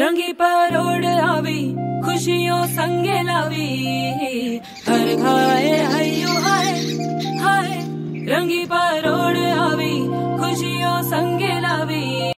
रंगी पर उड़ आवी खुशियों संगे लावी। हर घाए हयो हाय हाय। रंगी पर उड़ आवी खुशियों संग